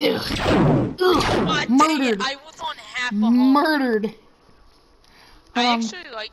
Ugh. Ugh. Dang it, Murdered. I was on half a. Murdered. I Um, actually like